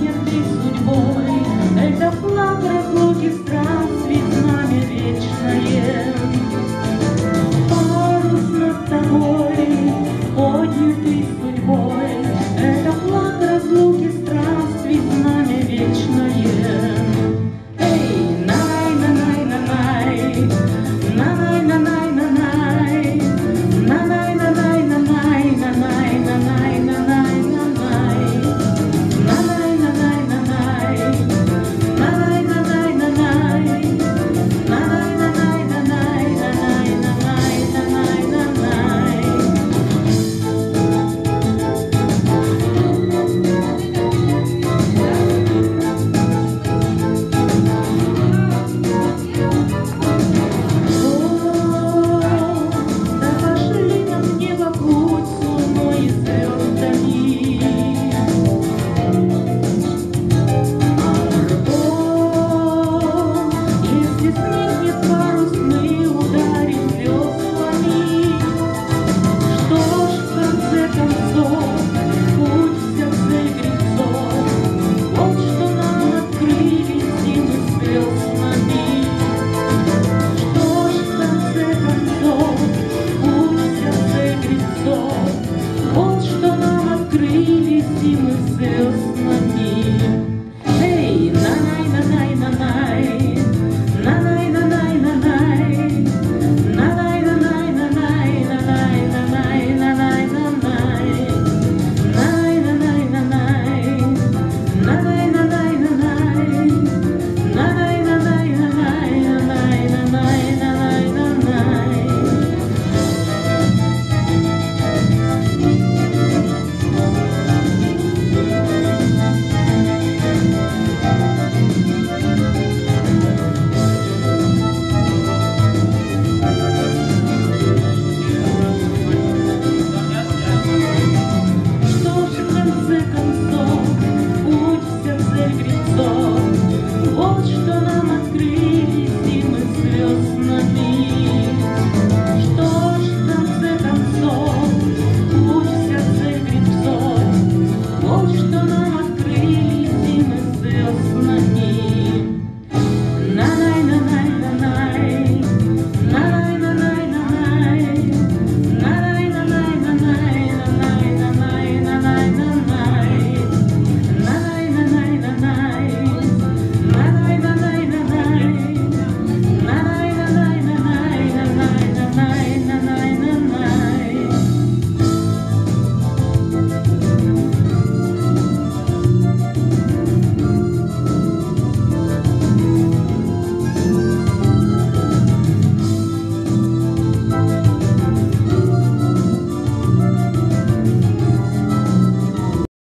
can't be